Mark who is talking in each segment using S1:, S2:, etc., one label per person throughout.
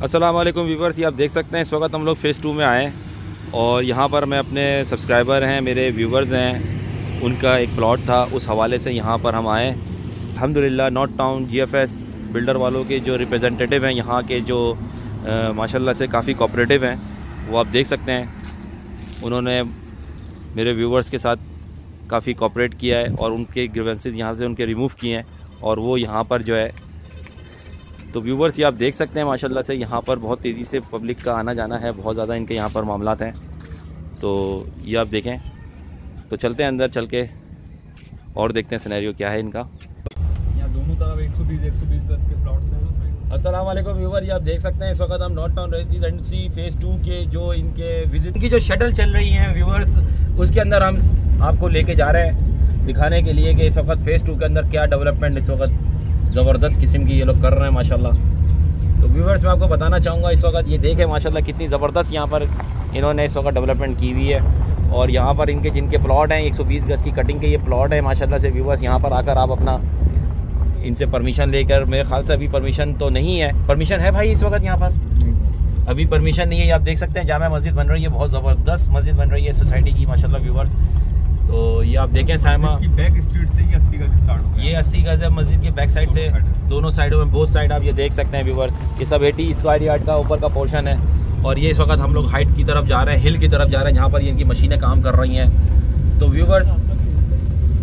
S1: अस्सलाम वालेकुम व्यूवर्स, ये आप देख सकते हैं, इस वक्त हम लोग फ़ेज़ टू में आए और यहाँ पर मैं अपने सब्सक्राइबर हैं, मेरे व्यूवर्स हैं, उनका एक प्लॉट था, उस हवाले से यहाँ पर हम आए अल्हम्दुलिल्लाह नॉर्थ टाउन जीएफएस बिल्डर वालों के जो रिप्रेजेंटेटिव हैं, यहाँ के जो माशाल्लाह से काफ़ी कोऑपरेटिव हैं, वो आप देख सकते हैं। उन्होंने मेरे व्यूवर्स के साथ काफ़ी कोऑपरेट किया है और उनके ग्रीवेंसेस यहाँ से उनके रिमूव किए हैं और वो यहाँ पर जो है तो व्यूवर्स ये आप देख सकते हैं माशाल्लाह से यहाँ पर बहुत तेज़ी से पब्लिक का आना जाना है बहुत ज़्यादा इनके यहाँ पर मामला हैं। तो ये आप देखें तो चलते हैं अंदर चल के और देखते हैं सिनेरियो क्या है इनका।
S2: दोनों तरफ़ 120 120 गज के प्लॉट्स हैं।
S1: अस्सलाम व्यूवर ये आप देख सकते हैं इस वक्त हम north town residency phase two के जो इनके विज़िट की जो शटल चल रही हैं व्यूवर्स उसके अंदर हम आपको लेके जा रहे हैं दिखाने के लिए कि इस वक्त फ़ेज़ टू के अंदर क्या डेवलपमेंट इस वक्त ज़बरदस्त किस्म की ये लोग कर रहे हैं माशाल्लाह। तो व्यूवर्स मैं आपको बताना चाहूँगा इस वक्त ये देखें माशाल्लाह कितनी ज़बरदस्त यहाँ पर इन्होंने इस वक्त डेवलपमेंट की हुई है। और यहाँ पर इनके जिनके प्लॉट हैं 120 गज़ की कटिंग के ये प्लॉट है माशाल्लाह से व्यूवर्स यहाँ पर आकर आप अपना इनसे परमिशन लेकर मेरे ख्याल से अभी परमिशन तो नहीं है। परमिशन है भाई इस वक्त यहाँ पर? अभी परमिशन नहीं है आप देख सकते हैं जामा मस्जिद बन रही है बहुत ज़बरदस्त मस्जिद बन रही है सोसाइटी की माशाल्लाह व्यूवर्स तो ये आप देखें साइमा।
S2: बैक स्ट्रीट से ये अस्सी गज स्टार्ट हो
S1: ये अस्सी गज है मस्जिद के बैक साइड से। दोनों साइडों में बहुत साइड आप ये देख सकते हैं व्यूवर्स ये सब एटी स्क्वायर यार्ड का ऊपर का पोर्शन है। और ये इस वक्त हम लोग हाइट की तरफ़ जा रहे हैं हिल की तरफ़ जा रहे हैं जहाँ पर इनकी मशीनें काम कर रही हैं। तो viewers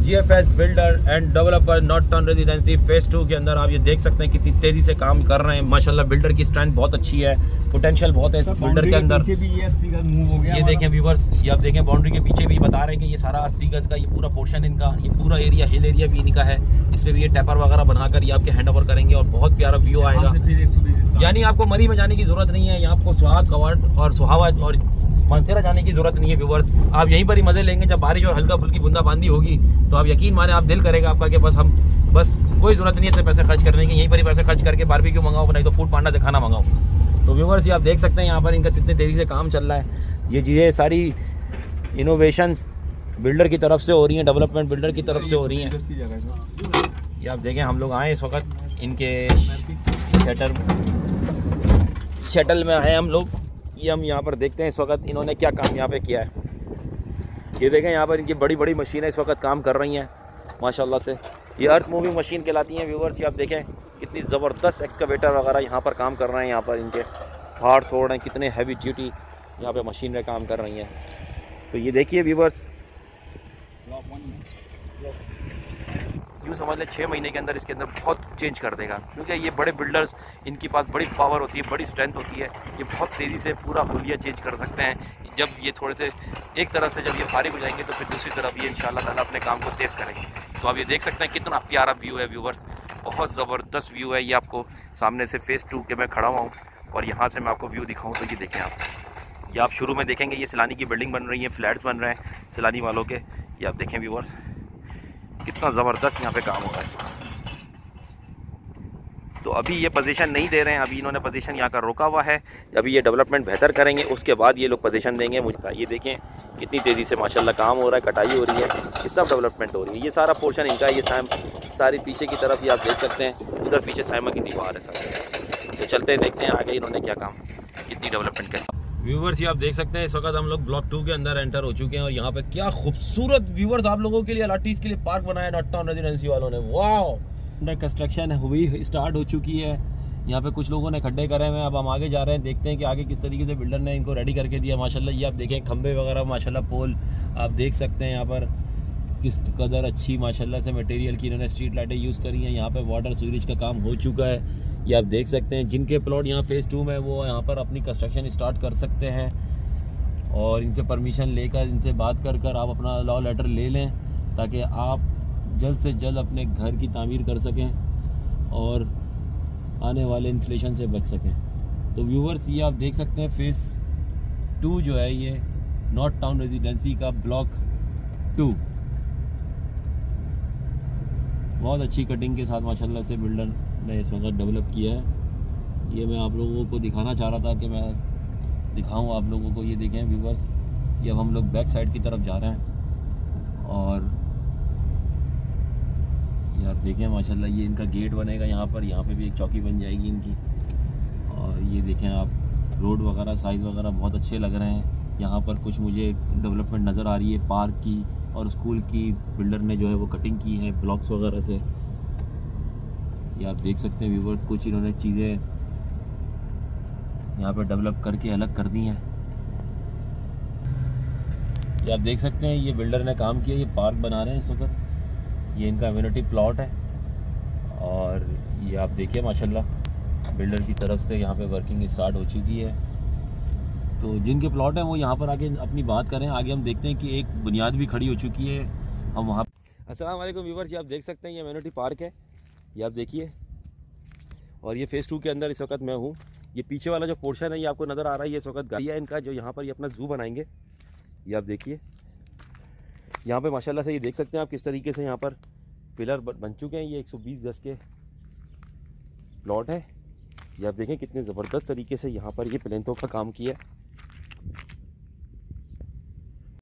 S1: GFS builder and developer north town residency phase two के अंदर आप ये देख सकते हैं कितनी तेज़ी से काम कर रहे हैं। माशाल्लाह बिल्डर की स्ट्रेंथ बहुत अच्छी है। पोटेंशियल बहुत है इस बिल्डर के अंदर।
S2: ये
S1: देखें व्यूवर्स ये आप देखें बाउंड्री के पीछे भी बता रहे हैं कि ये सारा अस्सी गज का ये पूरा पोर्शन इनका ये पूरा एरिया हिल एरिया भी इनका है। इस पर भी ये टैपर वगैरह बनाकर ये आपके हैंड ओवर करेंगे और बहुत प्यारा व्यू आएगा। यानी आपको मरी में जाने की ज़रूरत नहीं है। यहाँ आपको सुहाग कवाट और सुहावा और मानसेरा जाने की ज़रूरत नहीं है व्यूवर्स आप यहीं पर ही मज़े लेंगे जब बारिश और हल्का फुल्की बूंदाबांदी होगी तो आप यकीन माने आप दिल करेगा आपका कि बस हम बस कोई ज़रूरत नहीं है इतने पैसे खर्च करने की यहीं पर ही पैसे खर्च करके बारबी क्यों मंगाओ नहीं तो फ़ूड पांडा से खाना मंगाओ तो व्यूवर्स ये आप देख सकते हैं यहाँ पर इनका कितने तेज़ी से काम चल रहा है। ये चीज़ें सारी इनोवेशंस बिल्डर की तरफ़ से हो रही हैं डेवलपमेंट बिल्डर की तरफ़ से हो रही हैं। ये आप देखें हम लोग आए इस वक्त इनके शटर शटल में आए हम लोग। ये हम यहाँ पर देखते हैं इस वक्त इन्होंने क्या काम यहाँ पे किया है। ये देखें यहाँ पर इनकी बड़ी बड़ी मशीनें इस वक्त काम कर रही हैं, माशाल्लाह से। ये अर्थ मूविंग मशीन कहलाती हैं व्यूवर्स ये आप देखें कितनी ज़बरदस्त एक्सकवेटर वगैरह यहाँ पर काम कर रहे हैं यहाँ पर इनके। हार्ड थोड़ हैं, कितने हैवी ड्यूटी यहाँ पर मशीनें काम कर रही हैं। तो ये देखिए व्यूवर्स यूँ समझ लें छः महीने के अंदर इसके अंदर बहुत चेंज कर देगा। क्योंकि ये बड़े बिल्डर्स इनके पास बड़ी पावर होती है, बड़ी स्ट्रेंथ होती है। ये बहुत तेज़ी से पूरा होलिया चेंज कर सकते हैं। जब ये थोड़े से, एक तरफ़ से जब ये फारिग हो जाएँगे तो फिर दूसरी तरफ़ ये इन ताला अपने काम को तेज़ करेंगे। तो आप ये देख सकते हैं कितना प्यारा व्यू है व्यूवर्स बहुत ज़बरदस्त व्यू है ये आपको सामने से फेस टू के मैं खड़ा हुआ हूँ। और यहाँ से मैं आपको व्यू दिखाऊँ तो ये देखें आप। ये आप शुरू में देखेंगे, ये सिलानी की बिल्डिंग बन रही है फ्लैट्स बन रहे हैं सिलानी वालों के। ये आप देखें व्यूवर्स कितना ज़बरदस्त यहाँ पे काम हो रहा है इसका। तो अभी ये पोजीशन नहीं दे रहे हैं, अभी इन्होंने पोजीशन यहाँ का रोका हुआ है। अभी ये डेवलपमेंट बेहतर करेंगे, उसके बाद ये लोग पोजीशन देंगे। मुझे ये देखें कितनी तेज़ी से माशाल्लाह काम हो रहा है, कटाई हो रही है, ये सब डेवलपमेंट हो रही है। ये सारा पोर्शन इनका, ये साइम सारी पीछे की तरफ़ ये आप देख सकते हैं, उधर पीछे साइमा की दीवार है सर। तो चलते हैं, देखते हैं आगे इन्होंने क्या काम, कितनी डेवलपमेंट कर व्यूवर्स ये आप देख सकते हैं, इस वक्त हम लोग ब्लॉक टू के अंदर एंटर हो चुके हैं और यहाँ पे क्या खूबसूरत व्यूवर्स आप लोगों के लिए अलाटीज के लिए पार्क बनाया नॉट टाउन रेजिडेंसी वालों ने। वाह अंडर कंस्ट्रक्शन हुई स्टार्ट हो चुकी है। यहाँ पे कुछ लोगों ने खड्डे करे हुए हैं, अब हम आगे जा रहे हैं, देखते हैं कि आगे किस तरीके से बिल्डर ने इनको रेडी करके दिया। माशाल्लाह, ये आप देखें खंबे वगैरह, माशाल्लाह, पोल, आप देख सकते हैं यहाँ पर किस कदर अच्छी, माशाल्लाह से मटेरियल की इन्होंने स्ट्रीट लाइटें यूज़ करी हैं। यहाँ पे वाटर सीवरेज का काम हो चुका है। ये आप देख सकते हैं, जिनके प्लॉट यहाँ फ़ेज़ टू में वो यहाँ पर अपनी कंस्ट्रक्शन स्टार्ट कर सकते हैं और इनसे परमिशन लेकर, इनसे बात कर कर आप अपना लॉ लेटर ले लें ताकि आप जल्द से जल्द अपने घर की तामीर कर सकें और आने वाले इन्फ्लेशन से बच सकें। तो व्यूवर्स ये आप देख सकते हैं फेस टू जो है ये नॉर्थ टाउन रेजिडेंसी का ब्लॉक टू बहुत अच्छी कटिंग के साथ माशाल्लाह से बिल्डर ने इस वक्त डेवलप किया है। ये मैं आप लोगों को दिखाना चाह रहा था कि मैं दिखाऊँ आप लोगों को, ये देखें व्यूवर्स ये अब हम लोग बैक साइड की तरफ़ जा रहे हैं। और ये आप देखें, माशाल्लाह, ये इनका गेट बनेगा यहाँ पर, यहाँ पे भी एक चौकी बन जाएगी इनकी। और ये देखें आप रोड वगैरह साइज़ वगैरह बहुत अच्छे लग रहे हैं। यहाँ पर कुछ मुझे डेवलपमेंट नज़र आ रही है पार्क की और स्कूल की बिल्डर ने जो है वो कटिंग की है ब्लॉक्स वगैरह से। ये आप देख सकते हैं व्यूवर्स कुछ इन्होंने चीज़ें यहाँ पर डेवलप करके अलग कर दी हैं। ये आप देख सकते हैं, ये बिल्डर ने काम किया, ये पार्क बना रहे हैं इस वक्त। ये इनका इम्यूनिटी प्लॉट है। और ये आप देखिए, माशाल्लाह बिल्डर की तरफ़ से यहाँ पे वर्किंग स्टार्ट हो चुकी है। तो जिनके प्लॉट हैं, वो यहाँ पर आके अपनी बात करें। आगे हम देखते हैं कि एक बुनियाद भी खड़ी हो चुकी है। हम वहाँ वालेकुम व्यूवर जी आप देख सकते हैं, ये इम्यूनिटी पार्क है। ये आप देखिए। और ये फ़ेज़ टू के अंदर इस वक्त मैं हूँ। ये पीछे वाला जो पोर्शन है, ये आपको नज़र आ रहा है, ये इस वक्त गाड़ी है इनका, जो यहाँ पर ये अपना जू बनाएँगे। ये आप देखिए। यहाँ पे माशाल्लाह से ये देख सकते हैं आप किस तरीके से यहाँ पर पिलर बन चुके हैं। ये 120 गज के प्लॉट है। ये आप देखें कितने ज़बरदस्त तरीके से यहाँ पर ये प्लेंथों का काम किया